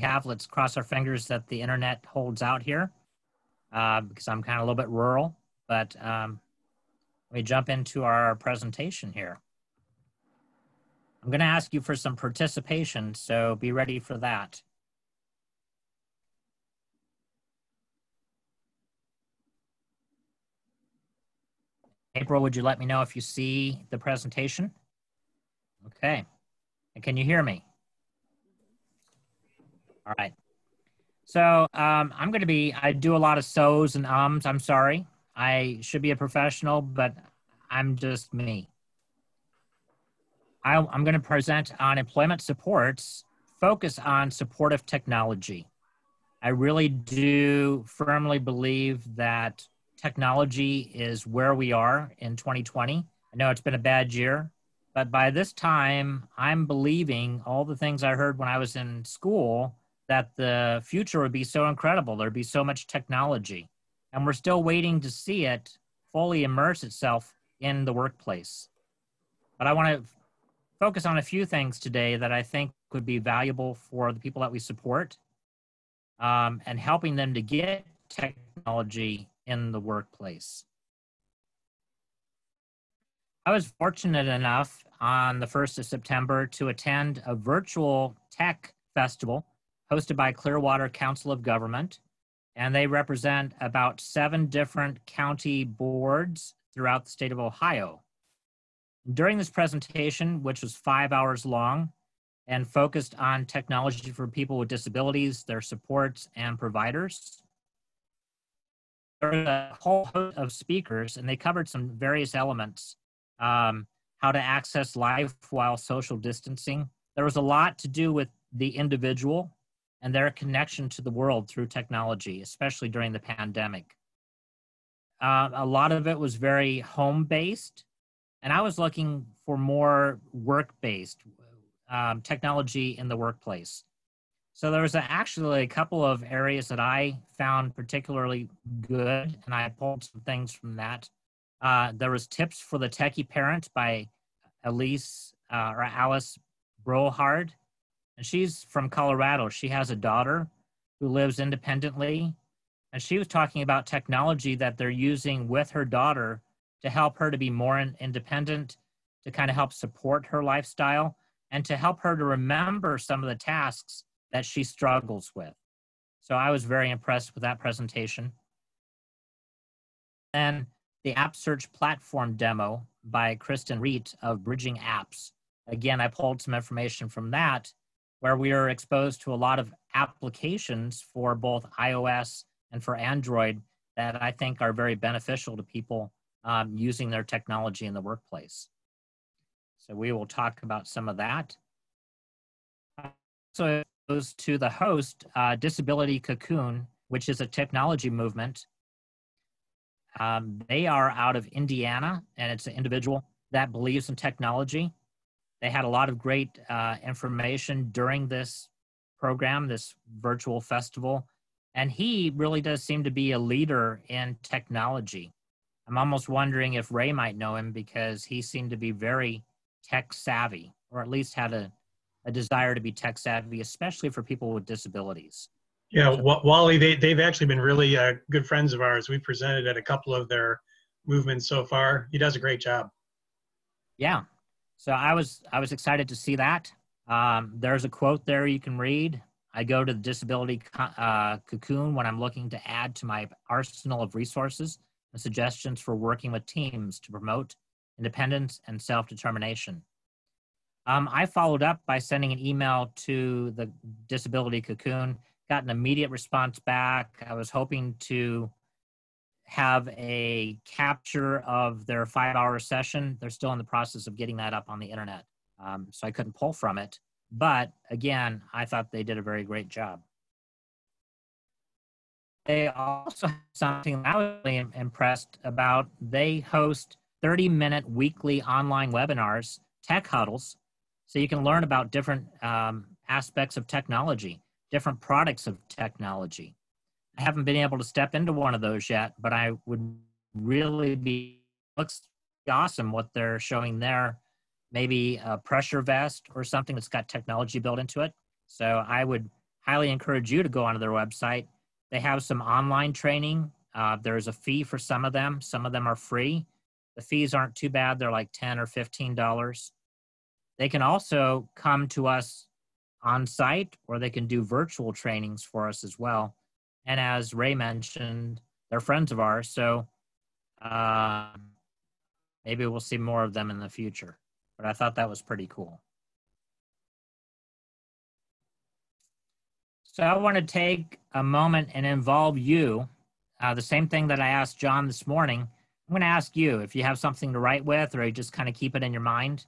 have. Let's cross our fingers that the internet holds out here uh, because I'm kind of a little bit rural. But um, let me jump into our presentation here. I'm going to ask you for some participation, so be ready for that. April, would you let me know if you see the presentation? Okay. And can you hear me? All right. So um, I'm going to be, I do a lot of so's and ums. I'm sorry. I should be a professional, but I'm just me. I, I'm going to present on employment supports, focus on supportive technology. I really do firmly believe that technology is where we are in 2020. I know it's been a bad year, but by this time, I'm believing all the things I heard when I was in school that the future would be so incredible. There'd be so much technology. And we're still waiting to see it fully immerse itself in the workplace. But I want to focus on a few things today that I think would be valuable for the people that we support um, and helping them to get technology in the workplace. I was fortunate enough on the 1st of September to attend a virtual tech festival hosted by Clearwater Council of Government. And they represent about seven different county boards throughout the state of Ohio. During this presentation, which was five hours long and focused on technology for people with disabilities, their supports, and providers, there was a whole host of speakers, and they covered some various elements um, how to access life while social distancing. There was a lot to do with the individual and their connection to the world through technology, especially during the pandemic. Uh, a lot of it was very home based, and I was looking for more work based um, technology in the workplace. So there was a, actually a couple of areas that I found particularly good, and I pulled some things from that. Uh, there was tips for the techie parent by Elise uh, or Alice Brohard, and she's from Colorado. She has a daughter who lives independently, and she was talking about technology that they're using with her daughter to help her to be more independent, to kind of help support her lifestyle, and to help her to remember some of the tasks that she struggles with. So I was very impressed with that presentation. And the App Search platform demo by Kristen Reet of Bridging Apps. Again, I pulled some information from that where we are exposed to a lot of applications for both iOS and for Android that I think are very beneficial to people um, using their technology in the workplace. So we will talk about some of that. So it goes to the host, uh, Disability Cocoon, which is a technology movement. Um, they are out of Indiana, and it's an individual that believes in technology. They had a lot of great uh, information during this program, this virtual festival, and he really does seem to be a leader in technology. I'm almost wondering if Ray might know him because he seemed to be very tech savvy, or at least had a, a desire to be tech savvy, especially for people with disabilities. Yeah, Wally, they, they've actually been really uh, good friends of ours. We presented at a couple of their movements so far. He does a great job. Yeah, so I was I was excited to see that. Um, there's a quote there you can read. I go to the disability uh, cocoon when I'm looking to add to my arsenal of resources and suggestions for working with teams to promote independence and self-determination. Um, I followed up by sending an email to the disability cocoon, got an immediate response back. I was hoping to have a capture of their five hour session. They're still in the process of getting that up on the internet. Um, so I couldn't pull from it. But again, I thought they did a very great job. They also something I was really impressed about. They host 30 minute weekly online webinars, tech huddles, so you can learn about different um, aspects of technology, different products of technology. I haven't been able to step into one of those yet, but I would really be looks awesome what they're showing there. Maybe a pressure vest or something that's got technology built into it. So I would highly encourage you to go onto their website. They have some online training. Uh, there's a fee for some of them. Some of them are free. The fees aren't too bad. They're like 10 or $15. They can also come to us on site or they can do virtual trainings for us as well. And as Ray mentioned, they're friends of ours. So uh, maybe we'll see more of them in the future. But I thought that was pretty cool. So I want to take a moment and involve you. Uh, the same thing that I asked John this morning. I'm going to ask you if you have something to write with or you just kind of keep it in your mind.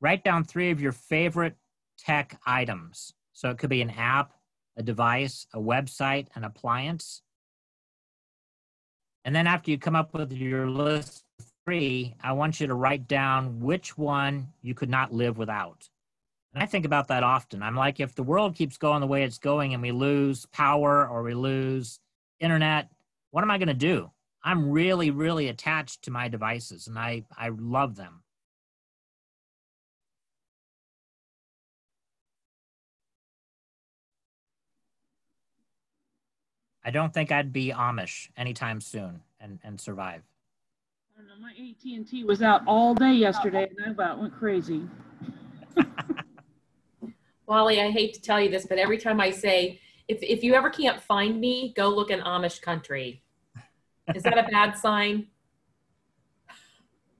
Write down three of your favorite tech items. So it could be an app, a device, a website, an appliance. And then after you come up with your list of three, I want you to write down which one you could not live without. And I think about that often. I'm like, if the world keeps going the way it's going and we lose power or we lose internet, what am I going to do? I'm really, really attached to my devices and I, I love them. I don't think I'd be Amish anytime soon and, and survive. I don't know. My AT&T was out all day yesterday, and I about went crazy. Wally, I hate to tell you this, but every time I say, if, if you ever can't find me, go look in Amish country. Is that a bad sign?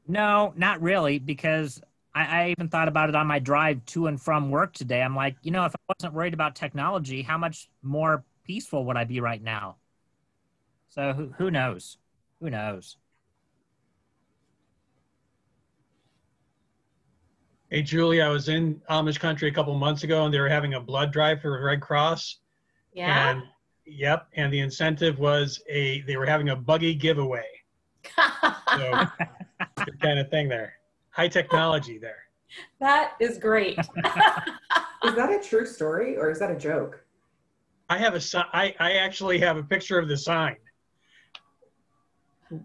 No, not really, because I, I even thought about it on my drive to and from work today. I'm like, you know, if I wasn't worried about technology, how much more peaceful would I be right now? So who, who knows? Who knows? Hey, Julie, I was in Amish country a couple months ago and they were having a blood drive for Red Cross. Yeah. And yep, and the incentive was a they were having a buggy giveaway. So good kind of thing there. High technology there. that is great. Is that a true story or is that a joke? I have a si- I, I actually have a picture of the sign.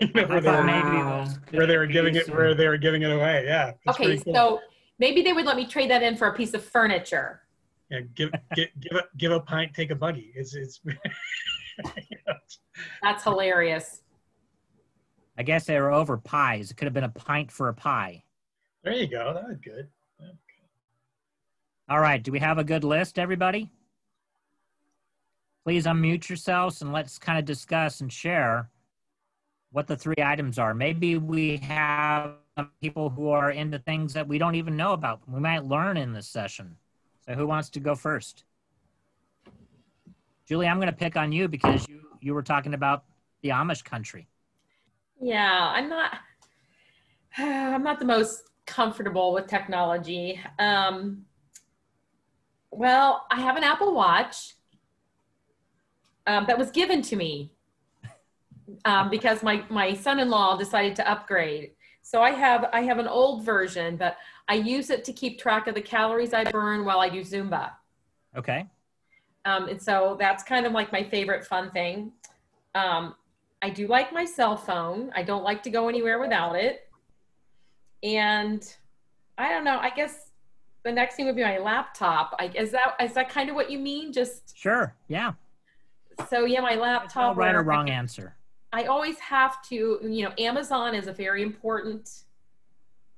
You know, I where, they thought were, Wow. where they were giving it where they were giving it away. Yeah. okay, cool. so maybe they would let me trade that in for a piece of furniture. yeah, give give give a give a pint, take a buggy. It's it's. That's hilarious. I guess they were over pies. It could have been a pint for a pie. there you go. That was good. All right. Do we have a good list, everybody? Please unmute yourselves and let's kind of discuss and share what the three items are. Maybe we have people who are into things that we don't even know about. We might learn in this session. So who wants to go first? Julie, I'm going to pick on you because you, you were talking about the Amish country. Yeah, I'm not. I'm not the most comfortable with technology. Um, well, I have an Apple Watch um, that was given to me um, because my my son-in-law decided to upgrade. So I have I have an old version, but I use it to keep track of the calories I burn while I do Zumba. Okay. Um, and so that's kind of like my favorite fun thing. Um, I do like my cell phone. I don't like to go anywhere without it. And I don't know. I guess the next thing would be my laptop. I, is that is that kind of what you mean? Just Sure. Yeah. So yeah, my laptop. right or wrong I, answer. I always have to. You know, Amazon is a very important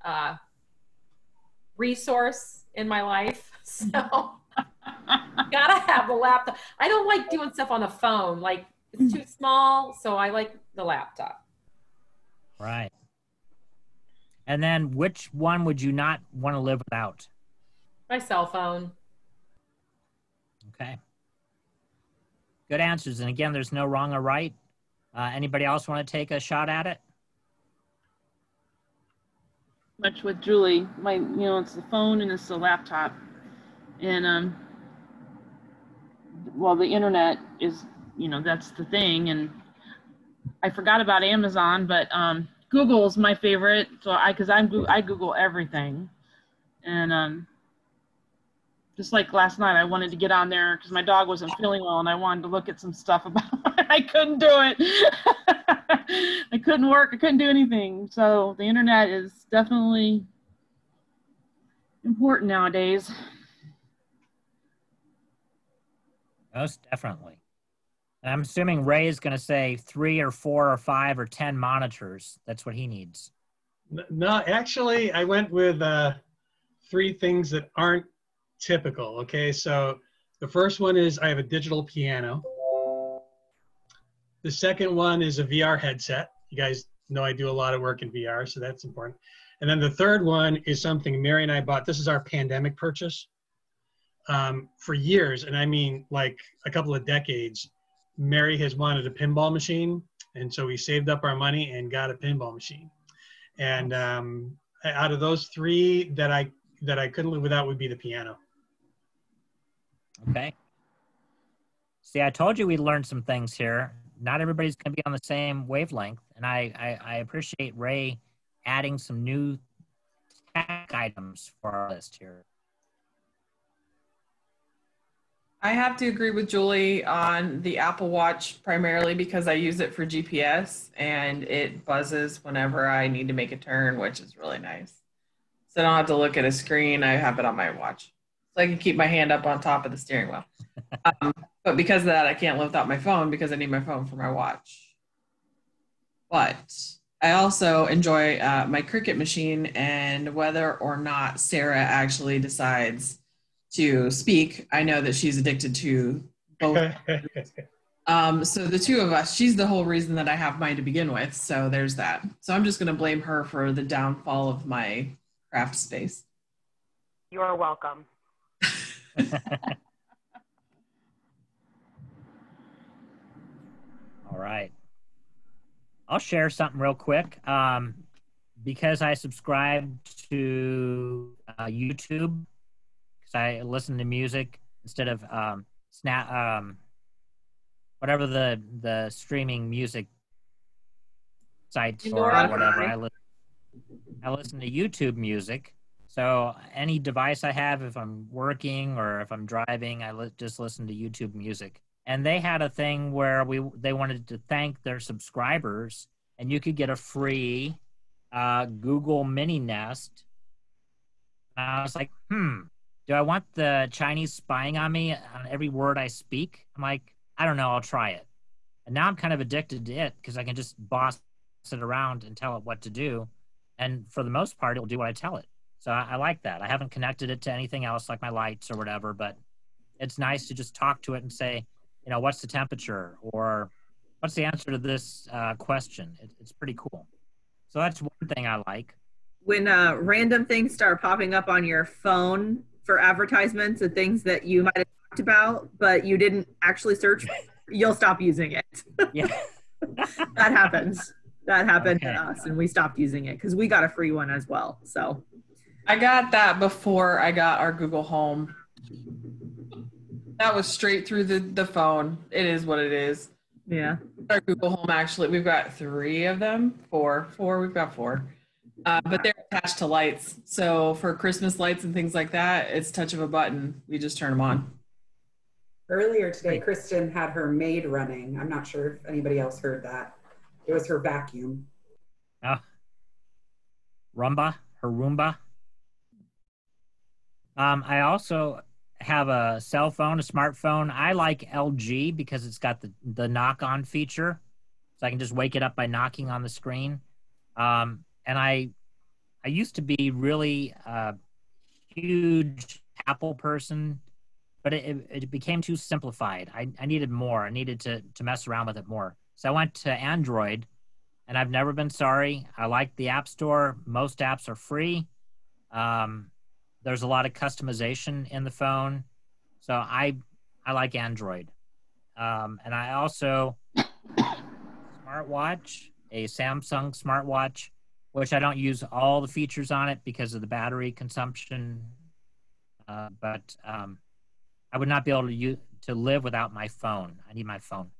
uh, resource in my life. So gotta have the laptop. I don't like doing stuff on the phone. Like it's too small, so I like the laptop. Right. And then which one would you not want to live without? My cell phone. Okay. Good answers. And again, there's no wrong or right. Uh, anybody else want to take a shot at it? Much with Julie, my you know it's the phone and it's the laptop, and um, well the internet is you know that's the thing, and I forgot about Amazon, but um, Google's my favorite. So I because I'm I Google everything, and um, just like last night, I wanted to get on there because my dog wasn't feeling well, and I wanted to look at some stuff about. I couldn't do it. I couldn't work. I couldn't do anything. So the internet is definitely important nowadays. Most definitely. And I'm assuming Ray is going to say three or four or five or 10 monitors. That's what he needs. No, actually, I went with uh, three things that aren't typical. Okay, so the first one is I have a digital piano. The second one is a VR headset. You guys know I do a lot of work in VR, so that's important. And then the third one is something Mary and I bought. This is our pandemic purchase. Um, for years, and I mean like a couple of decades, Mary has wanted a pinball machine, and so we saved up our money and got a pinball machine. And um, out of those three that I that I couldn't live without would be the piano. Okay. See, I told you we learned some things here. Not everybody's going to be on the same wavelength, and I, I, I appreciate Ray adding some new tech items for our list here. I have to agree with Julie on the Apple Watch primarily because I use it for GPS and it buzzes whenever I need to make a turn, which is really nice. So I don't have to look at a screen. I have it on my watch. So I can keep my hand up on top of the steering wheel. um, but because of that, I can't lift without my phone because I need my phone for my watch. But I also enjoy uh, my Cricut machine and whether or not Sarah actually decides to speak. I know that she's addicted to both. um, so the two of us, she's the whole reason that I have mine to begin with. So there's that. So I'm just going to blame her for the downfall of my craft space. You're welcome. All right. I'll share something real quick. Um, because I subscribe to uh, YouTube, because I listen to music instead of um, snap, um, whatever the the streaming music sites or whatever. I, li- I listen to YouTube music. So any device I have, if I'm working or if I'm driving, I li- just listen to YouTube music. And they had a thing where we they wanted to thank their subscribers, and you could get a free uh, Google Mini Nest. And I was like, hmm, do I want the Chinese spying on me on every word I speak? I'm like, I don't know, I'll try it. And now I'm kind of addicted to it because I can just boss it around and tell it what to do. And for the most part, it'll do what I tell it. So I, I like that. I haven't connected it to anything else like my lights or whatever, but it's nice to just talk to it and say, you know, what's the temperature or what's the answer to this uh, question? It, it's pretty cool. So that's one thing I like. when uh, random things start popping up on your phone for advertisements and things that you might have talked about, but you didn't actually search, you'll stop using it. Yeah. that happens. That happened Okay. to us, and we stopped using it because we got a free one as well. So I got that before I got our Google Home. That was straight through the, the phone. It is what it is. yeah, Our Google Home, actually, we've got three of them. Four, four, we've got four. Uh, but they're attached to lights. So for Christmas lights and things like that, it's touch of a button. We just turn them on. Earlier today, Kristen had her maid running. I'm not sure if anybody else heard that. It was her vacuum. Roomba, her Roomba. Um, I also have a cell phone, a smartphone. I like LG because it's got the, the knock on feature. So I can just wake it up by knocking on the screen. Um, and I I used to be really a huge Apple person, but it, it, it became too simplified. I, I needed more. I needed to, to mess around with it more. So I went to Android and I've never been sorry. I like the App Store. Most apps are free. Um, there's a lot of customization in the phone, so I I like Android. Um, and I also smartwatch, a Samsung smartwatch, which I don't use all the features on it because of the battery consumption. Uh, but um, I would not be able to use, to live without my phone. I need my phone.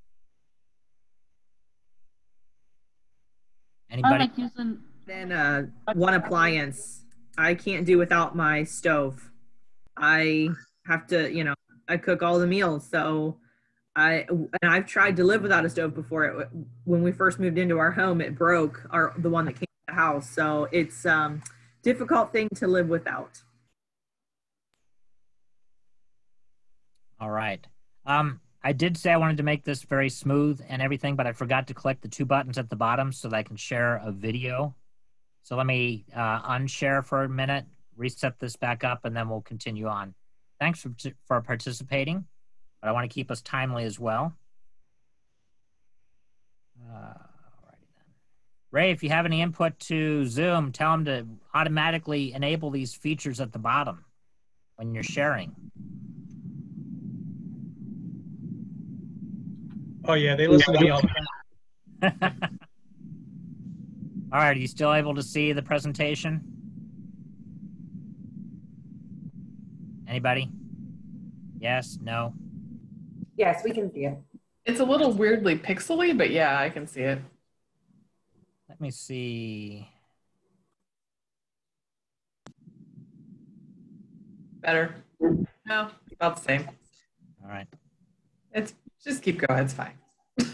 I Anybody? like using. then uh, one appliance I can't do without my stove. I have to, you know, I cook all the meals, so I and I've tried to live without a stove before. It when we first moved into our home, it broke. Our the one that came to the house, so it's um difficult thing to live without. All right. Um, I did say I wanted to make this very smooth and everything, but I forgot to click the two buttons at the bottom so that I can share a video. So let me uh, unshare for a minute, reset this back up, and then we'll continue on. Thanks for, for participating, but I want to keep us timely as well. Uh, then. Ray, if you have any input to Zoom, tell them to automatically enable these features at the bottom when you're sharing. Oh yeah, they listen to me all the time. All right, are you still able to see the presentation? Anybody? Yes, no? Yes, we can see it. It's a little weirdly pixely, but yeah, I can see it. Let me see. Better. No, about the same. All right. It's just keep going. It's fine.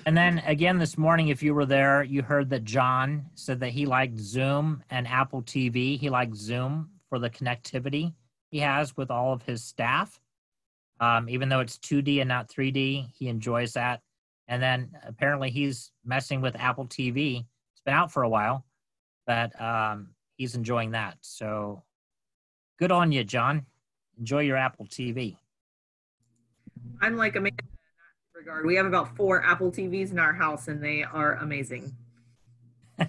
And then again this morning, if you were there, you heard that John said that he liked Zoom and Apple TV. He liked Zoom for the connectivity he has with all of his staff. Um, even though it's 2D and not 3D, he enjoys that. And then apparently he's messing with Apple TV. It's been out for a while, but um, he's enjoying that. So good on you, John. Enjoy your Apple TV. I'm like a that regard. We have about four Apple TVs in our house, and they are amazing. I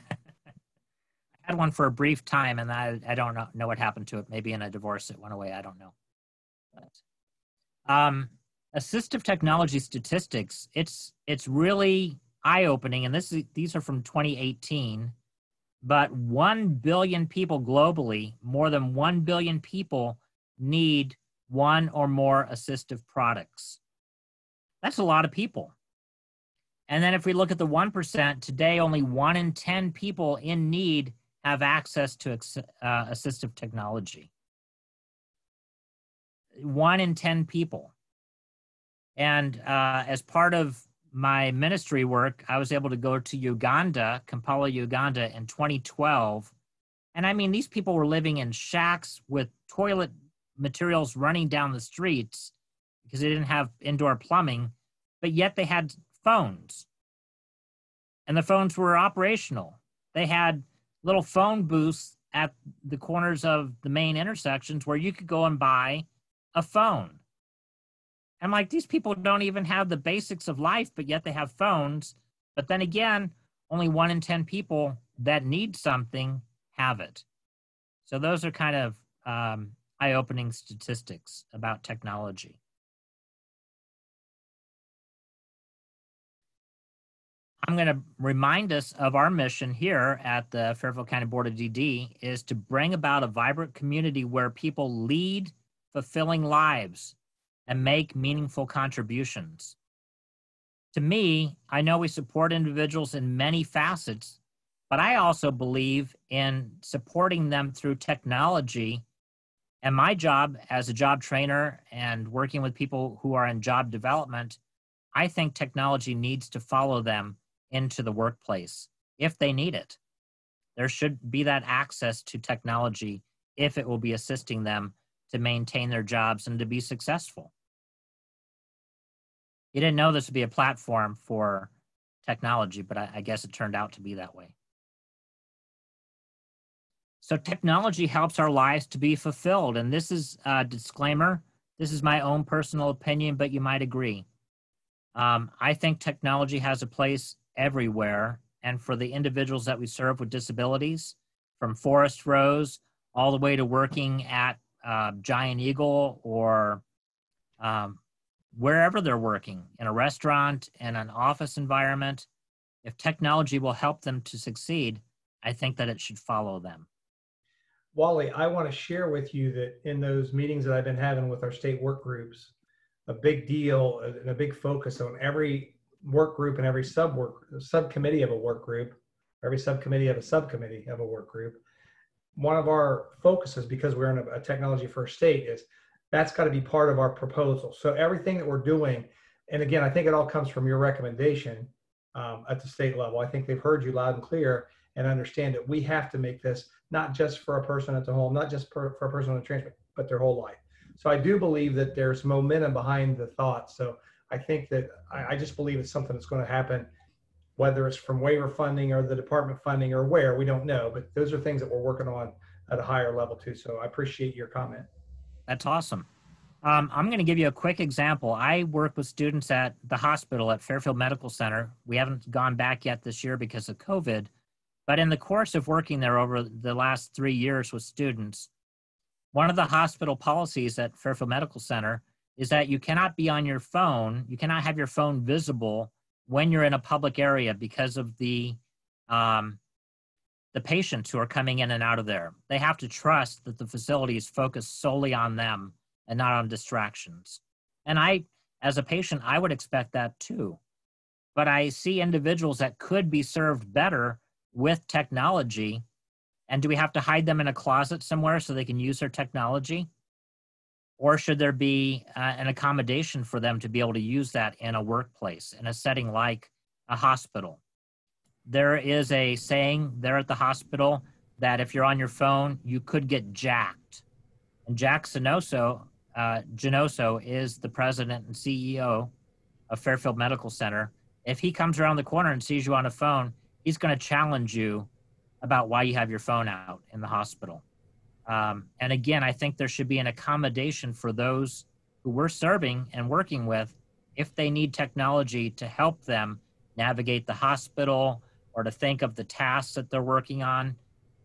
had one for a brief time, and I, I don't know, know what happened to it. Maybe in a divorce it went away. I don't know. But, um, assistive technology statistics. It's it's really eye opening, and this is, these are from 2018. But one billion people globally, more than one billion people, need one or more assistive products. That's a lot of people. And then if we look at the 1%, today only one in 10 people in need have access to uh, assistive technology. One in 10 people. And uh, as part of my ministry work, I was able to go to Uganda, Kampala, Uganda in 2012. And I mean, these people were living in shacks with toilet materials running down the streets because they didn't have indoor plumbing, but yet they had phones. And the phones were operational. They had little phone booths at the corners of the main intersections where you could go and buy a phone. I'm like, these people don't even have the basics of life, but yet they have phones. But then again, only one in 10 people that need something have it. So those are kind of um, eye opening statistics about technology. I'm going to remind us of our mission here at the Fairfield County Board of DD is to bring about a vibrant community where people lead fulfilling lives and make meaningful contributions. To me, I know we support individuals in many facets, but I also believe in supporting them through technology and my job as a job trainer and working with people who are in job development, I think technology needs to follow them into the workplace if they need it. There should be that access to technology if it will be assisting them to maintain their jobs and to be successful. You didn't know this would be a platform for technology, but I, I guess it turned out to be that way. So technology helps our lives to be fulfilled. And this is a disclaimer. This is my own personal opinion, but you might agree. Um, I think technology has a place everywhere. And for the individuals that we serve with disabilities, from Forest Rose all the way to working at uh, Giant Eagle or um, wherever they're working, in a restaurant, in an office environment, if technology will help them to succeed, I think that it should follow them. Wally, I want to share with you that in those meetings that I've been having with our state work groups, a big deal and a big focus on every work group and every sub work subcommittee of a work group, every subcommittee of a subcommittee of a work group. One of our focuses, because we're in a, a technology first state, is that's got to be part of our proposal. So everything that we're doing, and again, I think it all comes from your recommendation um, at the state level. I think they've heard you loud and clear and understand that we have to make this not just for a person at the home, not just for, for a person on the transport, but their whole life. So I do believe that there's momentum behind the thought. So I think that I, I just believe it's something that's going to happen, whether it's from waiver funding or the department funding or where we don't know. But those are things that we're working on at a higher level too. So I appreciate your comment. That's awesome. Um, I'm going to give you a quick example. I work with students at the hospital at Fairfield Medical Center. We haven't gone back yet this year because of COVID, but in the course of working there over the last three years with students, one of the hospital policies at Fairfield Medical Center is that you cannot be on your phone, you cannot have your phone visible when you're in a public area because of the um, the patients who are coming in and out of there. They have to trust that the facility is focused solely on them and not on distractions. And I, as a patient, I would expect that too. But I see individuals that could be served better with technology. And do we have to hide them in a closet somewhere so they can use their technology? Or should there be uh, an accommodation for them to be able to use that in a workplace, in a setting like a hospital? There is a saying there at the hospital that if you're on your phone, you could get jacked. And Jack Sinoso, uh, Janoso is the president and CEO of Fairfield Medical Center. If he comes around the corner and sees you on a phone, he's going to challenge you about why you have your phone out in the hospital. Um, and again, I think there should be an accommodation for those who we're serving and working with if they need technology to help them navigate the hospital or to think of the tasks that they're working on.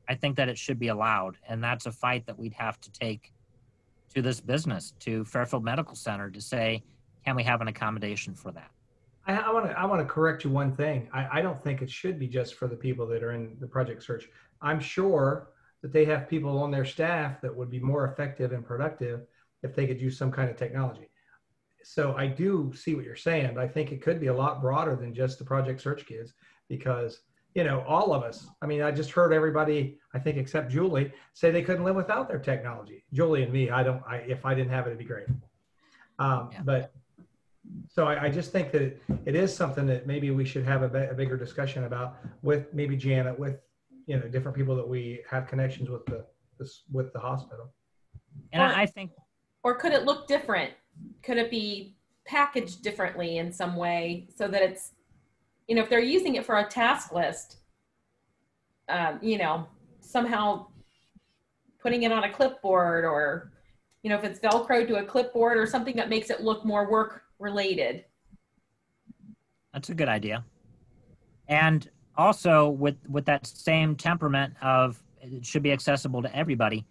I think that it should be allowed. And that's a fight that we'd have to take to this business, to Fairfield Medical Center, to say, can we have an accommodation for that? I want to I want to correct you one thing. I, I don't think it should be just for the people that are in the project search. I'm sure that they have people on their staff that would be more effective and productive if they could use some kind of technology. So I do see what you're saying, but I think it could be a lot broader than just the project search kids because you know all of us. I mean, I just heard everybody, I think except Julie, say they couldn't live without their technology. Julie and me, I don't. I if I didn't have it, it'd be great. Um, Yeah. But so I, I just think that it, it is something that maybe we should have a, a bigger discussion about with maybe Janet, with you know different people that we have connections with the this with the hospital. And Or- I I think Or could it look different? Could it be packaged differently in some way so that it's, you know, if they're using it for a task list, um, you know, somehow putting it on a clipboard or, you know, if it's Velcro to a clipboard or something that makes it look more work related. That's a good idea. And also with with that same temperament of it should be accessible to everybody.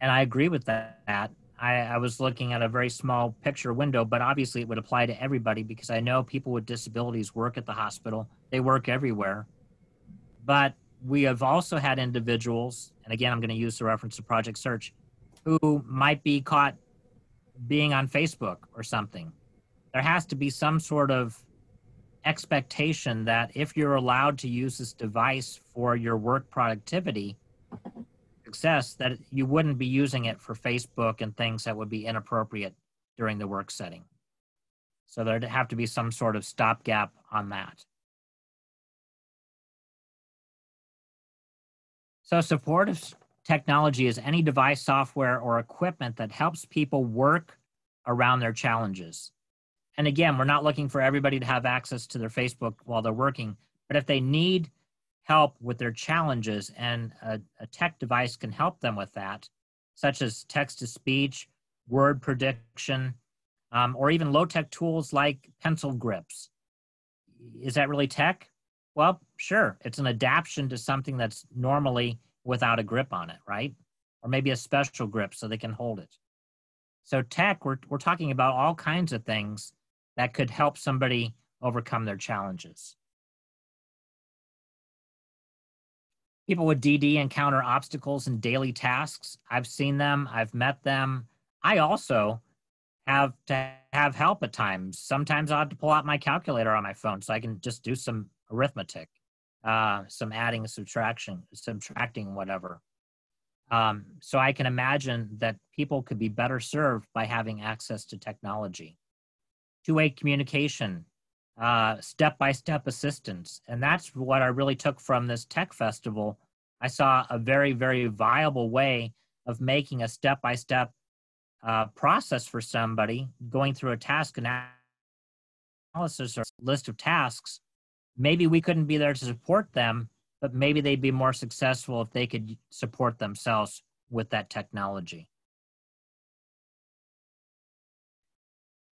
And I agree with that. I, I was looking at a very small picture window, but obviously it would apply to everybody because I know people with disabilities work at the hospital. They work everywhere. But we have also had individuals, and again, I'm going to use the reference to Project Search, who might be caught being on Facebook or something. There has to be some sort of expectation that if you're allowed to use this device for your work productivity success that you wouldn't be using it for facebook and things that would be inappropriate during the work setting. So there'd have to be some sort of stopgap on that. So supportive technology is any device software or equipment that helps people work around their challenges and again, we're not looking for everybody to have access to their Facebook while they're working, but if they need help with their challenges and a, a tech device can help them with that, such as text to speech, word prediction, um, or even low tech tools like pencil grips. Is that really tech? Well, sure. It's an adaptation to something that's normally without a grip on it, right? Or maybe a special grip so they can hold it. So, tech, we're, we're talking about all kinds of things that could help somebody overcome their challenges. People with DD encounter obstacles in daily tasks. I've seen them, I've met them. I also have to have help at times. Sometimes I have to pull out my calculator on my phone so I can just do some arithmetic, uh, some adding, subtraction, subtracting, whatever. Um, so I can imagine that people could be better served by having access to technology two-way communication, uh, step-by-step assistance. And that's what I really took from this tech festival. I saw a very, very viable way of making a step-by-step uh, process for somebody going through a task analysis or list of tasks, maybe we couldn't be there to support them, but maybe they'd be more successful if they could support themselves with that technology.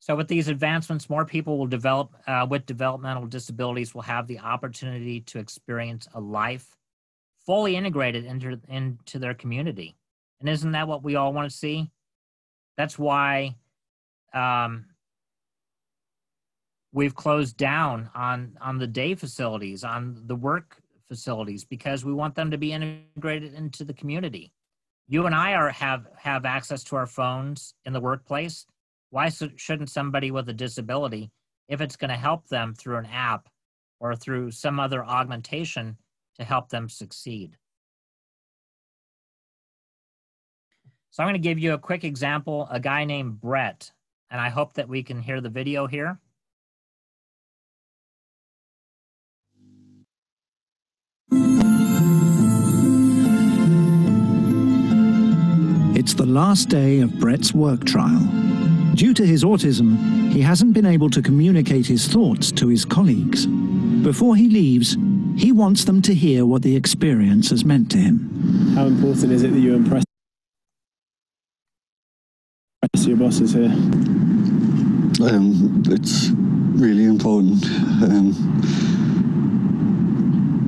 So with these advancements, more people will develop uh, with developmental disabilities will have the opportunity to experience a life fully integrated into, into their community. And isn't that what we all want to see? That's why um, we've closed down on, on the day facilities, on the work facilities, because we want them to be integrated into the community. You and I are, have, have access to our phones in the workplace why shouldn't somebody with a disability, if it's going to help them through an app or through some other augmentation to help them succeed? So I'm going to give you a quick example, a guy named Brett, and I hope that we can hear the video here. It's the last day of Brett's work trial. Due to his autism, he hasn't been able to communicate his thoughts to his colleagues. Before he leaves, he wants them to hear what the experience has meant to him. How important is it that you impress your bosses here? Um, it's really important. Um,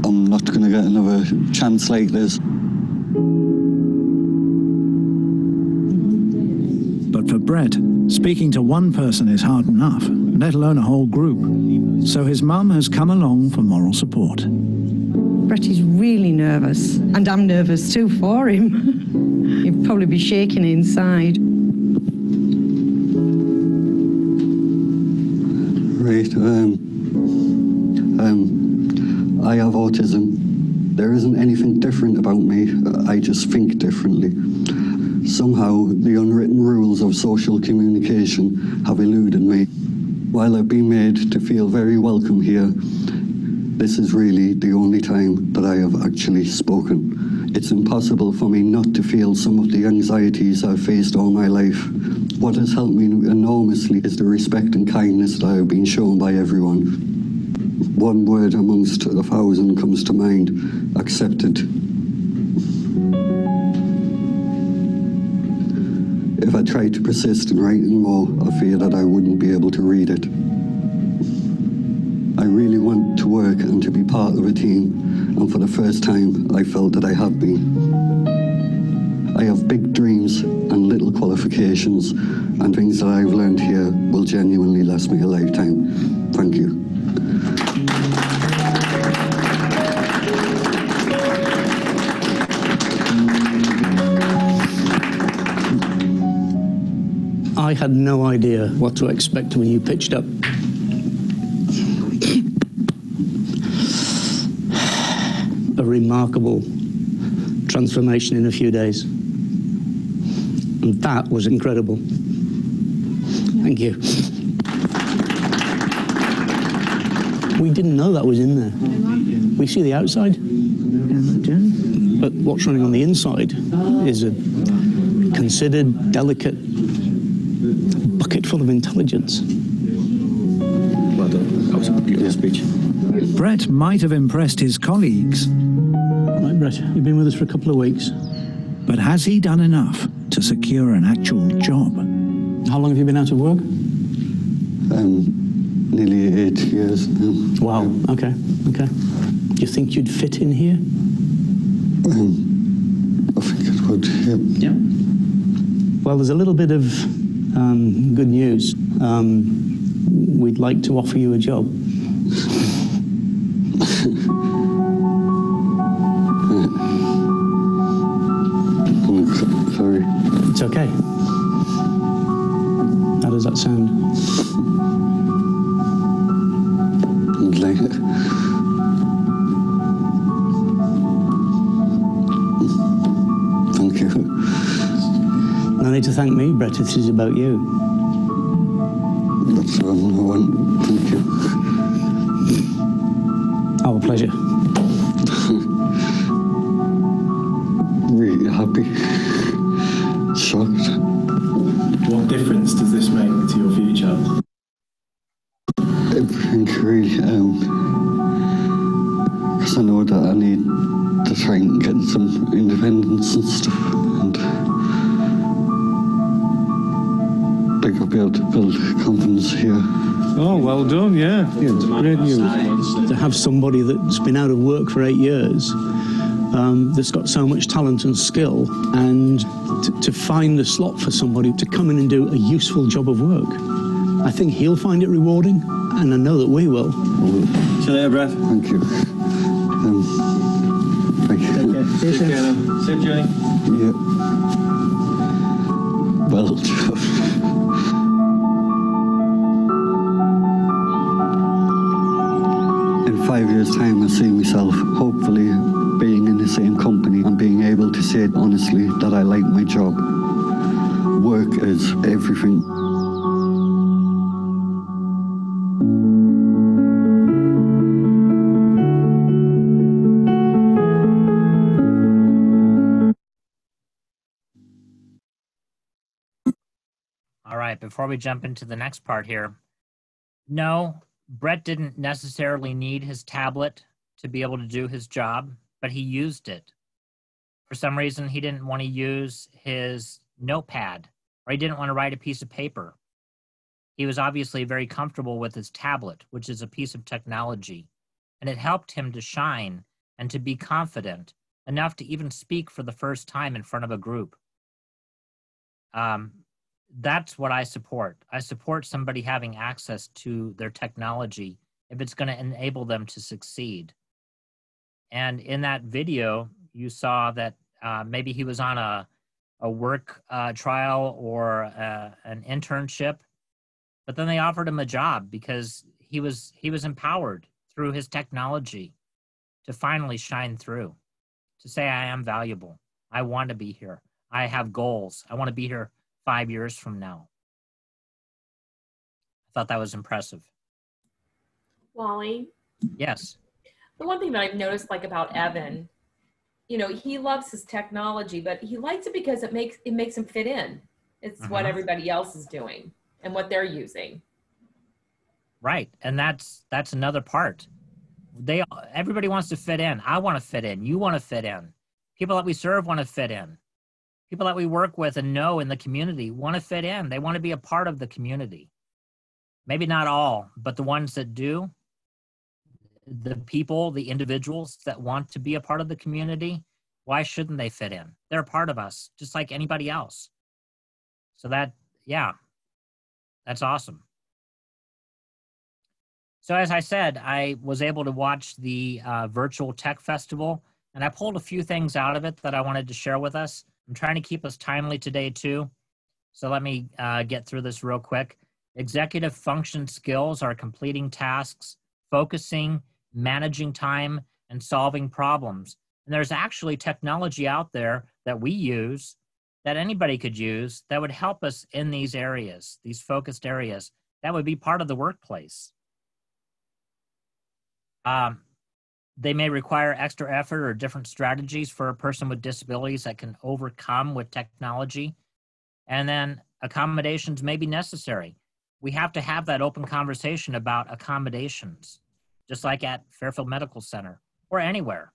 I'm not going to get another chance like this. Brett, Speaking to one person is hard enough, let alone a whole group. So his mum has come along for moral support. Brett is really nervous, and I'm nervous too for him. He'd probably be shaking inside. Right, um, um, I have autism. There isn't anything different about me. I just think differently. Somehow, the unwritten rules of social communication have eluded me. While I've been made to feel very welcome here, this is really the only time that I have actually spoken. It's impossible for me not to feel some of the anxieties I've faced all my life. What has helped me enormously is the respect and kindness that I have been shown by everyone. One word amongst a thousand comes to mind accepted. I tried to persist in writing more, I fear that I wouldn't be able to read it. I really want to work and to be part of a team, and for the first time, I felt that I have been. I have big dreams and little qualifications, and things that I've learned here will genuinely last me a lifetime. Thank you. Had no idea what to expect when you pitched up. A remarkable transformation in a few days. And that was incredible. Thank you. We didn't know that was in there. We see the outside, but what's running on the inside is a considered, delicate full of intelligence. Well done. That was a beautiful speech. Brett might have impressed his colleagues. Right, Brett, you've been with us for a couple of weeks. But has he done enough to secure an actual job? How long have you been out of work? Um, nearly eight years now. Wow, okay, okay. Do you think you'd fit in here? Um, I think it would, yeah. Yeah. Well, there's a little bit of um, good news. Um, we'd like to offer you a job. This is about you. That's. Somebody that's been out of work for eight years, um, that's got so much talent and skill, and to, to find a slot for somebody to come in and do a useful job of work. I think he'll find it rewarding, and I know that we will. See you later, Brett. Thank you. Um, thank you. Take care now. Safe journey. Yeah. Well, five years' time, I see myself hopefully being in the same company and being able to say honestly that I like my job. Work is everything. All right, before we jump into the next part here, no, Brett didn't necessarily need his tablet to be able to do his job, but he used it. For some reason, he didn't want to use his notepad or he didn't want to write a piece of paper. He was obviously very comfortable with his tablet, which is a piece of technology, and it helped him to shine and to be confident enough to even speak for the first time in front of a group. Um, that's what I support. I support somebody having access to their technology if it's going to enable them to succeed. And in that video, you saw that uh, maybe he was on a, a work uh, trial or uh, an internship, but then they offered him a job because he was he was empowered through his technology to finally shine through, to say I am valuable. I want to be here. I have goals. I want to be here five years from now. I thought that was impressive. Wally, Yes. the one thing that I've noticed like about Evan, you know, he loves his technology, but he likes it because it makes it makes him fit in. It's what Mhm. everybody else is doing and what they're using. Right. And that's that's another part. They everybody wants to fit in. I want to fit in. You want to fit in. People that we serve want to fit in. People that we work with and know in the community want to fit in. They want to be a part of the community. Maybe not all, but the ones that do, the people, the individuals that want to be a part of the community, why shouldn't they fit in? They're a part of us, just like anybody else. So that, yeah, that's awesome. So as I said, I was able to watch the uh, virtual tech festival, and I pulled a few things out of it that I wanted to share with us. I'm trying to keep us timely today too, so let me uh, get through this real quick. Executive function skills are completing tasks, focusing, managing time, and solving problems. And there's actually technology out there that we use that anybody could use that would help us in these areas, these focused areas. That would be part of the workplace. Um, they may require extra effort or different strategies for a person with disabilities that can overcome with technology. And then accommodations may be necessary. We have to have that open conversation about accommodations, just like at Fairfield Medical Center or anywhere.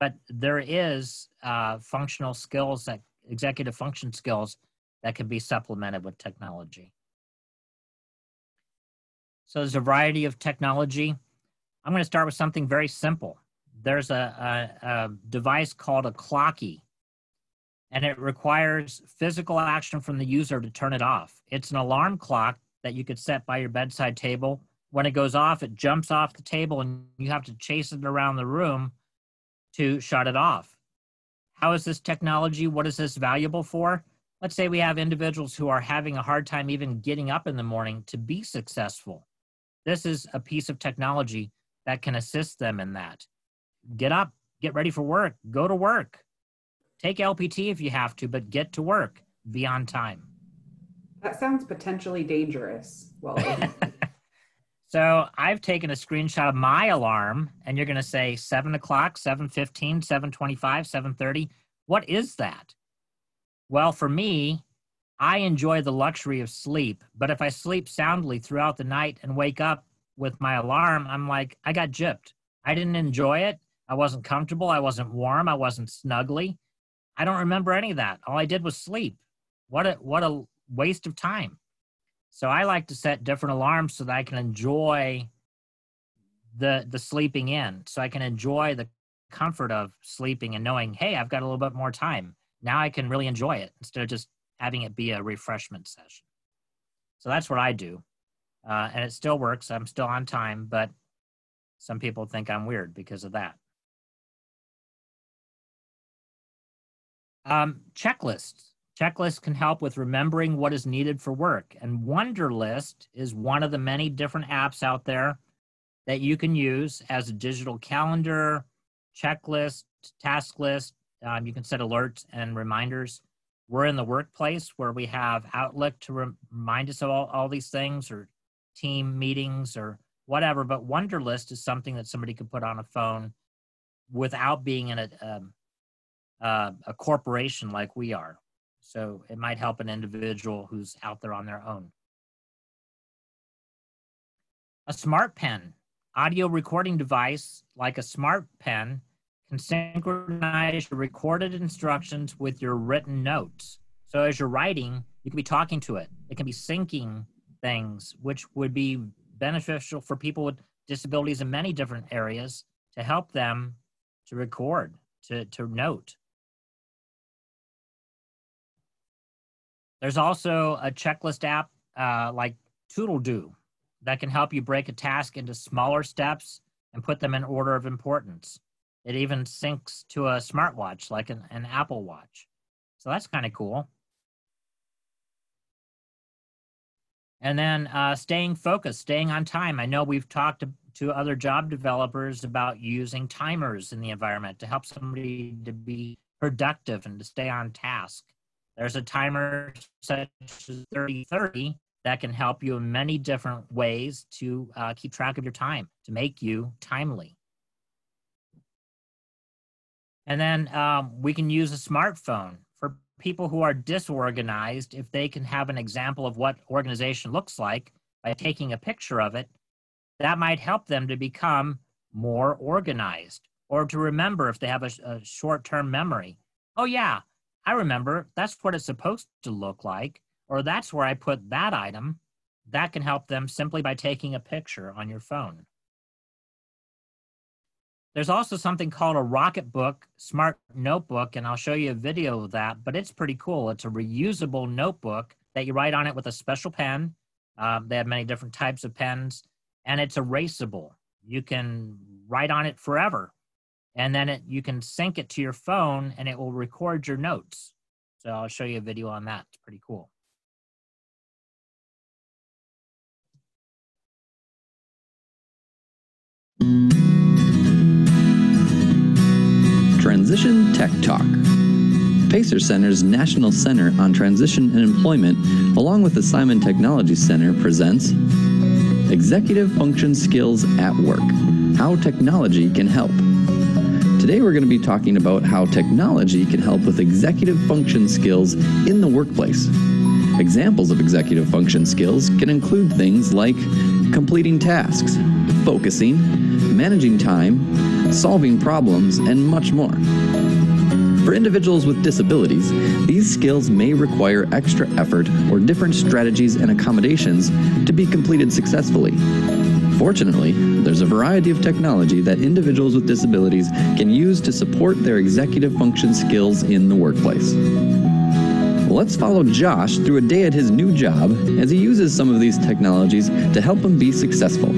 But there is uh, functional skills that executive function skills that can be supplemented with technology. So there's a variety of technology. I'm going to start with something very simple. There's a, a, a device called a clocky, and it requires physical action from the user to turn it off. It's an alarm clock that you could set by your bedside table. When it goes off, it jumps off the table, and you have to chase it around the room to shut it off. How is this technology? What is this valuable for? Let's say we have individuals who are having a hard time even getting up in the morning to be successful. This is a piece of technology that can assist them in that. Get up, get ready for work, go to work. Take LPT if you have to, but get to work. Be on time. That sounds potentially dangerous. Well, So I've taken a screenshot of my alarm, and you're going to say seven o'clock, seven fifteen, seven twenty-five, seven thirty. What is that? Well, for me, I enjoy the luxury of sleep, but if I sleep soundly throughout the night and wake up with my alarm, I'm like, I got gypped. I didn't enjoy it. I wasn't comfortable. I wasn't warm. I wasn't snuggly. I don't remember any of that. All I did was sleep. What a what a waste of time. So I like to set different alarms so that I can enjoy the the sleeping in. So I can enjoy the comfort of sleeping and knowing, hey, I've got a little bit more time. Now I can really enjoy it instead of just having it be a refreshment session. So that's what I do. Uh, and it still works. I'm still on time, but some people think I'm weird because of that. Um, checklists. Checklists can help with remembering what is needed for work. And Wunderlist is one of the many different apps out there that you can use as a digital calendar, checklist, task list. Um, you can set alerts and reminders. We're in the workplace where we have Outlook to remind us of all, all these things or team meetings or whatever. But Wunderlist is something that somebody could put on a phone without being in a, um, uh, a corporation like we are. So it might help an individual who's out there on their own. A smart pen, audio recording device like a smart pen can synchronize your recorded instructions with your written notes. So as you're writing, you can be talking to it. It can be syncing things, which would be beneficial for people with disabilities in many different areas to help them to record, to, to note. There's also a checklist app uh, like Toodledo that can help you break a task into smaller steps and put them in order of importance. It even syncs to a smartwatch like an, an Apple Watch. So that's kind of cool. And then uh, staying focused, staying on time. I know we've talked to, to other job developers about using timers in the environment to help somebody to be productive and to stay on task. There's a timer such as 3030 that can help you in many different ways to uh, keep track of your time, to make you timely. And then um, we can use a smartphone people who are disorganized. If they can have an example of what organization looks like by taking a picture of it, that might help them to become more organized or to remember if they have a, a short term memory. Oh, yeah, I remember that's what it's supposed to look like, or that's where I put that item. That can help them simply by taking a picture on your phone. There's also something called a Rocketbook Smart Notebook, and I'll show you a video of that, but it's pretty cool. It's a reusable notebook that you write on it with a special pen. Um, they have many different types of pens, and it's erasable. You can write on it forever, and then it, you can sync it to your phone, and it will record your notes. So I'll show you a video on that. It's pretty cool. Transition Tech Talk. Pacer Center's National Center on Transition and Employment, along with the Simon Technology Center, presents Executive Function Skills at Work How Technology Can Help. Today, we're going to be talking about how technology can help with executive function skills in the workplace. Examples of executive function skills can include things like completing tasks, focusing, managing time, solving problems, and much more. For individuals with disabilities, these skills may require extra effort or different strategies and accommodations to be completed successfully. Fortunately, there's a variety of technology that individuals with disabilities can use to support their executive function skills in the workplace. Let's follow Josh through a day at his new job as he uses some of these technologies to help him be successful.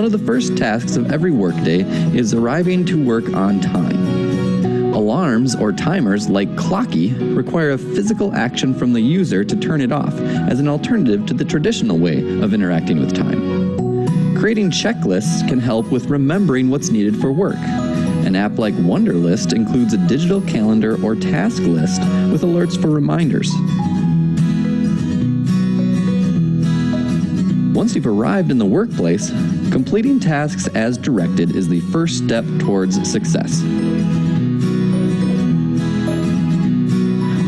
One of the first tasks of every workday is arriving to work on time. Alarms or timers like Clocky require a physical action from the user to turn it off as an alternative to the traditional way of interacting with time. Creating checklists can help with remembering what's needed for work. An app like Wunderlist includes a digital calendar or task list with alerts for reminders. Once you've arrived in the workplace, completing tasks as directed is the first step towards success.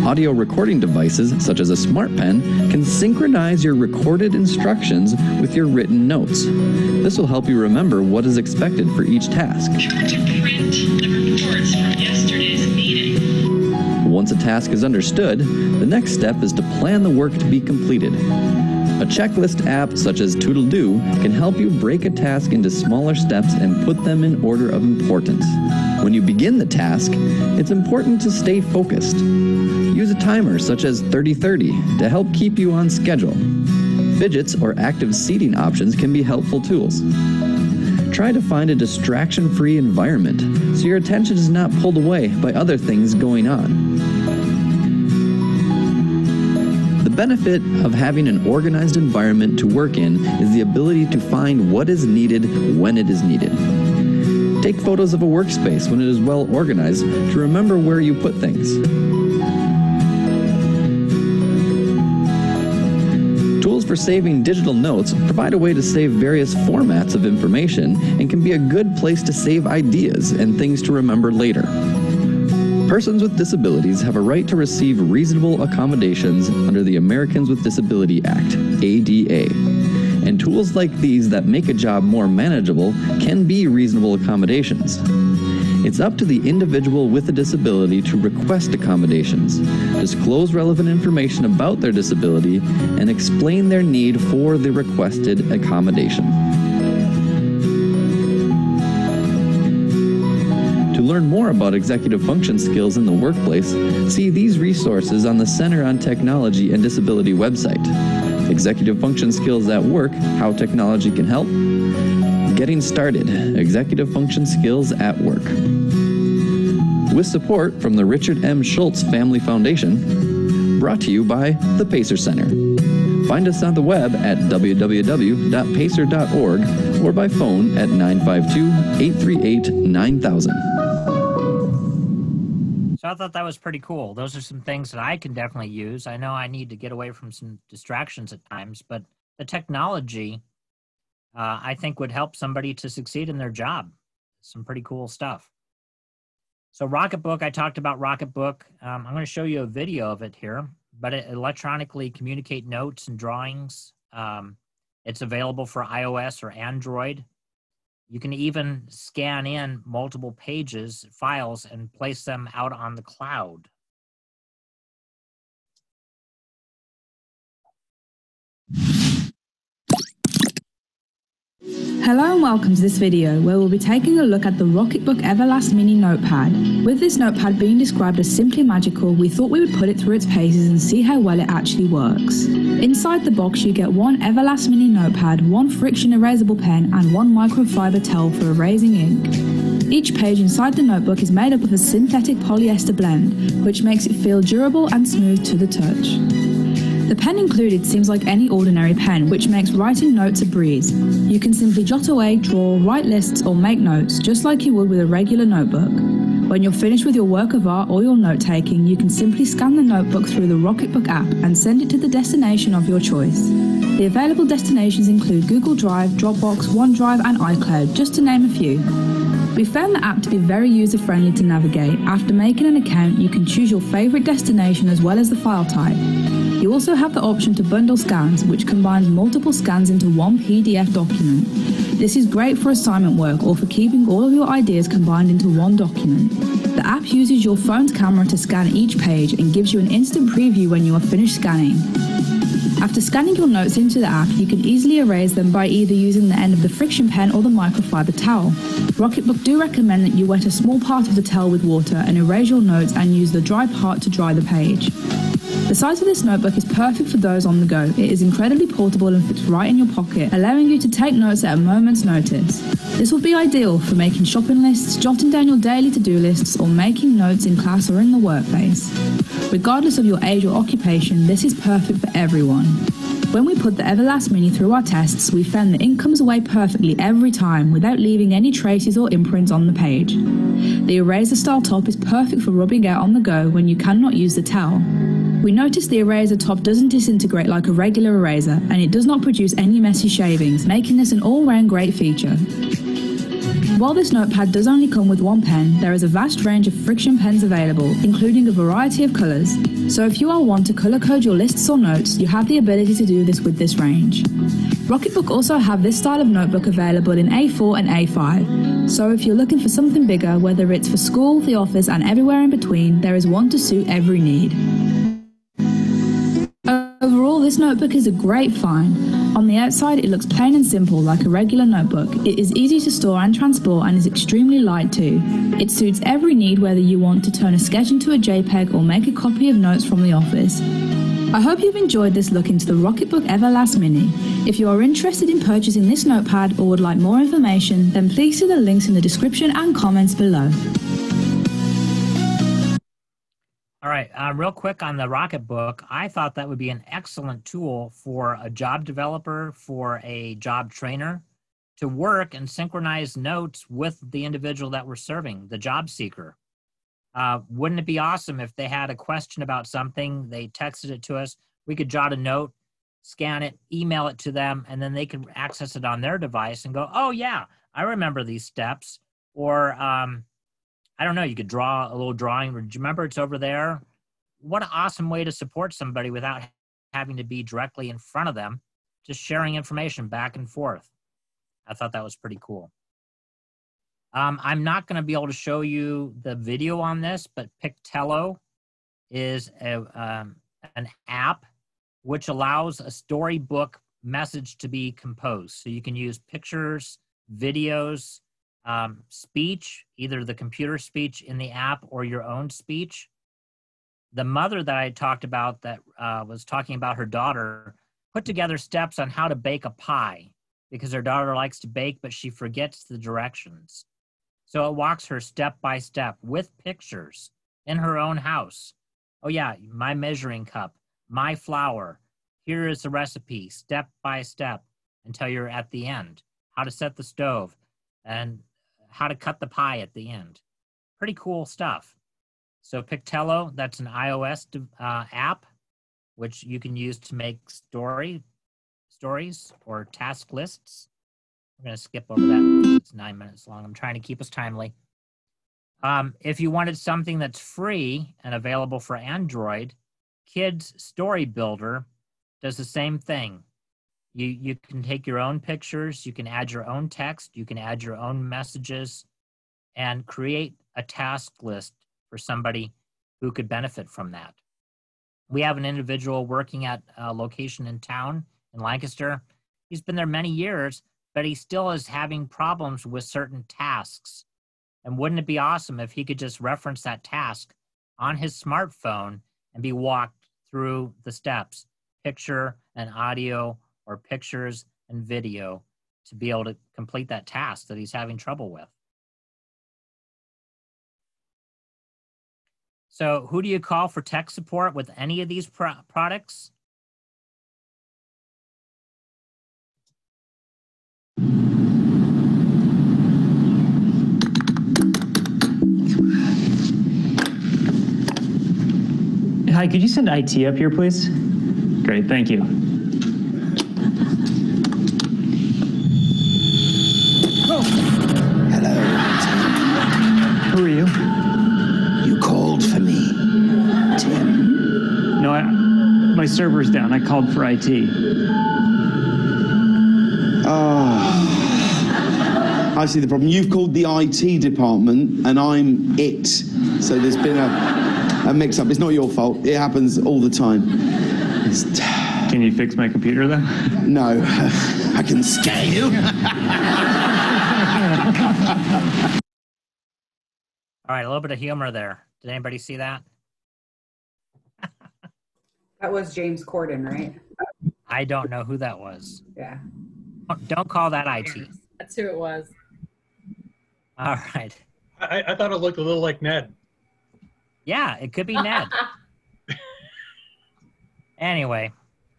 Audio recording devices, such as a smart pen, can synchronize your recorded instructions with your written notes. This will help you remember what is expected for each task. Once a task is understood, the next step is to plan the work to be completed. A checklist app such as Toodledo can help you break a task into smaller steps and put them in order of importance. When you begin the task, it's important to stay focused. Use a timer such as 30-30 to help keep you on schedule. Fidgets or active seating options can be helpful tools. Try to find a distraction-free environment so your attention is not pulled away by other things going on. The benefit of having an organized environment to work in is the ability to find what is needed when it is needed. Take photos of a workspace when it is well organized to remember where you put things. Tools for saving digital notes provide a way to save various formats of information and can be a good place to save ideas and things to remember later. Persons with disabilities have a right to receive reasonable accommodations under the Americans with Disability Act, ADA. And tools like these that make a job more manageable can be reasonable accommodations. It's up to the individual with a disability to request accommodations, disclose relevant information about their disability, and explain their need for the requested accommodation. Learn more about executive function skills in the workplace, see these resources on the Center on Technology and Disability website. Executive function skills at work, how technology can help. Getting started, executive function skills at work. With support from the Richard M. Schulze Family Foundation, brought to you by the Pacer Center. Find us on the web at www.pacer.org or by phone at 952 838 9000. So I thought that was pretty cool. Those are some things that I can definitely use. I know I need to get away from some distractions at times, but the technology, uh, I think, would help somebody to succeed in their job. Some pretty cool stuff. So Rocketbook, I talked about Rocketbook. Um, I'm going to show you a video of it here, but it electronically communicate notes and drawings. Um, it's available for iOS or Android. You can even scan in multiple pages, files, and place them out on the cloud. Hello and welcome to this video where we'll be taking a look at the Rocketbook Everlast Mini Notepad. With this notepad being described as simply magical, we thought we would put it through its paces and see how well it actually works. Inside the box you get one Everlast Mini Notepad, one friction erasable pen and one microfiber towel for erasing ink. Each page inside the notebook is made up of a synthetic polyester blend, which makes it feel durable and smooth to the touch. The pen included seems like any ordinary pen, which makes writing notes a breeze. You can simply jot away, draw, write lists, or make notes, just like you would with a regular notebook. When you're finished with your work of art or your note taking, you can simply scan the notebook through the Rocketbook app and send it to the destination of your choice. The available destinations include Google Drive, Dropbox, OneDrive, and iCloud, just to name a few. We found the app to be very user friendly to navigate. After making an account, you can choose your favorite destination as well as the file type. You also have the option to bundle scans, which combines multiple scans into one PDF document. This is great for assignment work or for keeping all of your ideas combined into one document. The app uses your phone's camera to scan each page and gives you an instant preview when you are finished scanning. After scanning your notes into the app, you can easily erase them by either using the end of the friction pen or the microfiber towel. Rocketbook do recommend that you wet a small part of the towel with water and erase your notes and use the dry part to dry the page. The size of this notebook is perfect for those on the go. It is incredibly portable and fits right in your pocket, allowing you to take notes at a moment's notice. This will be ideal for making shopping lists, jotting down your daily to-do lists, or making notes in class or in the workplace. Regardless of your age or occupation, this is perfect for everyone. When we put the Everlast Mini through our tests, we found the ink comes away perfectly every time without leaving any traces or imprints on the page. The eraser style top is perfect for rubbing out on the go when you cannot use the towel. We noticed the eraser top doesn't disintegrate like a regular eraser and it does not produce any messy shavings, making this an all-round great feature. while this notepad does only come with one pen, there is a vast range of friction pens available, including a variety of colours. So if you are want to colour code your lists or notes, you have the ability to do this with this range. Rocketbook also have this style of notebook available in A4 and A5. So if you're looking for something bigger, whether it's for school, the office, and everywhere in between, there is one to suit every need. This notebook is a great find. On the outside, it looks plain and simple like a regular notebook. It is easy to store and transport and is extremely light too. It suits every need whether you want to turn a sketch into a JPEG or make a copy of notes from the office. I hope you've enjoyed this look into the Rocketbook Everlast Mini. If you are interested in purchasing this notepad or would like more information, then please see the links in the description and comments below. All right, uh, real quick on the Rocketbook, I thought that would be an excellent tool for a job developer, for a job trainer to work and synchronize notes with the individual that we're serving, the job seeker. Uh, wouldn't it be awesome if they had a question about something, they texted it to us, we could jot a note, scan it, email it to them, and then they could access it on their device and go, oh, yeah, I remember these steps. Or, um, I don't know, you could draw a little drawing. Remember it's over there? What an awesome way to support somebody without having to be directly in front of them, just sharing information back and forth. I thought that was pretty cool. Um, I'm not going to be able to show you the video on this, but Pictello is a, um, an app which allows a storybook message to be composed. So you can use pictures, videos, um, speech, either the computer speech in the app or your own speech. The mother that I talked about that uh, was talking about her daughter put together steps on how to bake a pie because her daughter likes to bake, but she forgets the directions. So it walks her step by step with pictures in her own house. Oh, yeah, my measuring cup, my flour. Here is the recipe, step by step, until you're at the end. How to set the stove and how to cut the pie at the end. Pretty cool stuff. So Pictello, that's an iOS uh, app, which you can use to make story stories or task lists. I'm going to skip over that. It's nine minutes long. I'm trying to keep us timely. Um, if you wanted something that's free and available for Android, Kids Story Builder does the same thing. You, you can take your own pictures, you can add your own text, you can add your own messages, and create a task list for somebody who could benefit from that. We have an individual working at a location in town in Lancaster. He's been there many years, but he still is having problems with certain tasks. And wouldn't it be awesome if he could just reference that task on his smartphone and be walked through the steps, picture and audio or pictures and video to be able to complete that task that he's having trouble with. So who do you call for tech support with any of these pro products? Hi, could you send IT up here, please? Great, thank you. My server's down. I called for IT. Oh. Ah. I see the problem. You've called the IT department, and I'm it. So there's been a, a mix-up. It's not your fault. It happens all the time. It's t- Can you fix my computer then? no, I can scare you. All right, a little bit of humor there. Did anybody see that? That was James Corden, right? I don't know who that was. Yeah. Don't- Don't call that IT. That's who it was. All right. I, I thought it looked a little like Ned. Yeah, it could be Ned. anyway,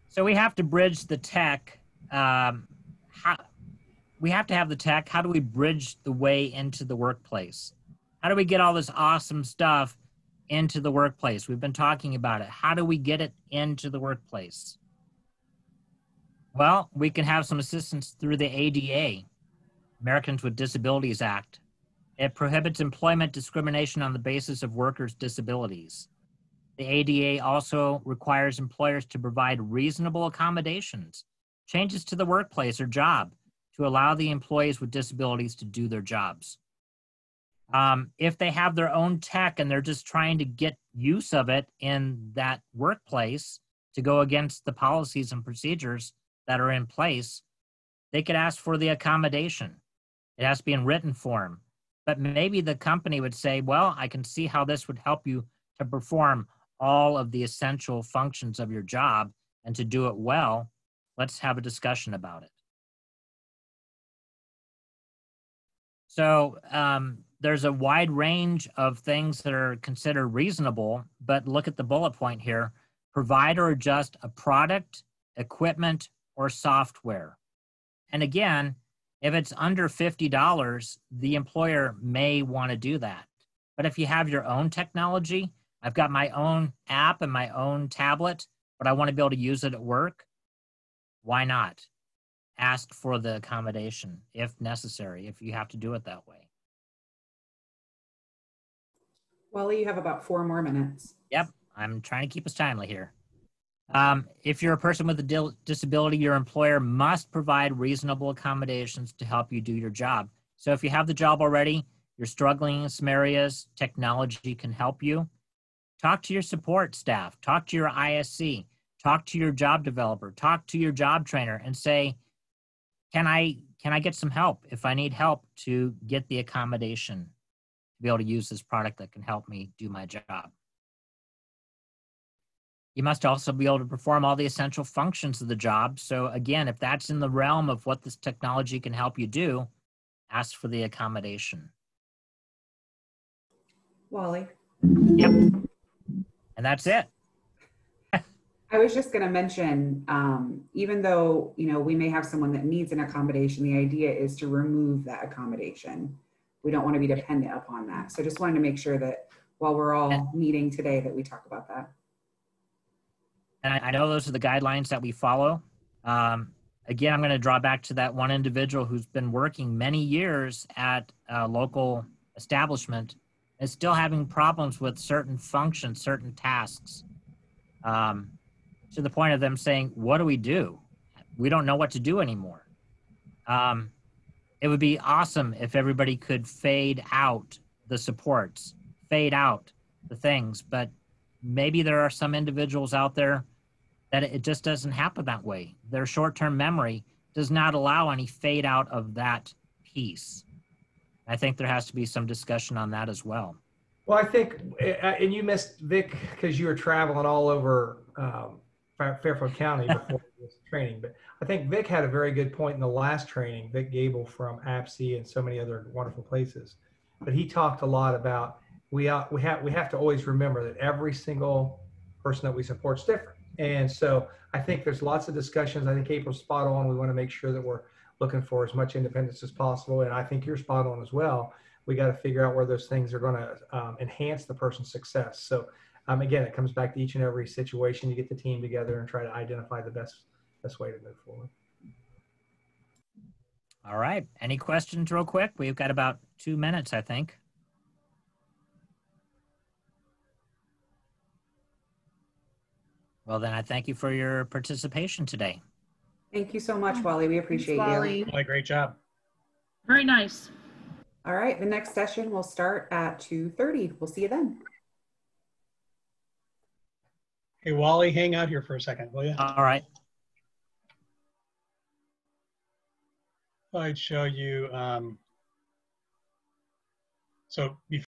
so we have to bridge the tech. Um, how, we have to have the tech. How do we bridge the way into the workplace? How do we get all this awesome stuff into the workplace? We've been talking about it. How do we get it into the workplace? Well, we can have some assistance through the ADA. Americans with Disabilities Act. It prohibits employment discrimination on the basis of workers' disabilities. The ADA also requires employers to provide reasonable accommodations, changes to the workplace or job to allow the employees with disabilities to do their jobs. Um, if they have their own tech and they're just trying to get use of it in that workplace to go against the policies and procedures that are in place, they could ask for the accommodation. It has to be in written form. But maybe the company would say, well, I can see how this would help you to perform all of the essential functions of your job and to do it well. Let's have a discussion about it. So um, there's a wide range of things that are considered reasonable, but look at the bullet point here. Provide or adjust a product, equipment, or software. And again, if it's under $50, the employer may want to do that. But if you have your own technology, I've got my own app and my own tablet, but I want to be able to use it at work, why not? Ask for the accommodation if necessary, if you have to do it that way. Wally, you have about four more minutes. Yep, I'm trying to keep us timely here. Um, if you're a person with a disability, your employer must provide reasonable accommodations to help you do your job. So if you have the job already, you're struggling in some areas, technology can help you. Talk to your support staff, talk to your ISC, talk to your job developer, talk to your job trainer and say, can I can I get some help if I need help to get the accommodation be able to use this product that can help me do my job? You must also be able to perform all the essential functions of the job. So again, if that's in the realm of what this technology can help you do, ask for the accommodation. Wally. Yep. And that's it. I was just going to mention, um, even though you know we may have someone that needs an accommodation, the idea is to remove that accommodation. We don't want to be dependent upon that. So just wanted to make sure that while we're all meeting today, that we talk about that. And I, I know those are the guidelines that we follow. Um, again, I'm going to draw back to that one individual who's been working many years at a local establishment and still having problems with certain functions, certain tasks. Um, to the point of them saying, What do we do? We don't know what to do anymore. Um, it would be awesome if everybody could fade out the supports, fade out the things, but maybe there are some individuals out there that it just doesn't happen that way. Their short term memory does not allow any fade out of that piece. I think there has to be some discussion on that as well. Well, I think, uh, and you missed Vic because you were traveling all over um, Fairfield County before this training. But I think Vic had a very good point in the last training, Vic Gable from APSI and so many other wonderful places. But he talked a lot about we, uh, we, have, we have to always remember that every single person that we support is different. And so I think there's lots of discussions. I think April's spot on. We want to make sure that we're looking for as much independence as possible. And I think you're spot on as well. We got to figure out where those things are going to um, enhance the person's success. So um, again, it comes back to each and every situation. You get the team together and try to identify the best best way to move forward. All right. Any questions, real quick? We've got about two minutes, I think. Well, then I thank you for your participation today. Thank you so much, Wally. We appreciate Thanks, you. Wally, great job. Very nice. All right, the next session will start at 2.30. We'll see you then. Hey, Wally, hang out here for a second, will you? All right. I'd show you, um, so before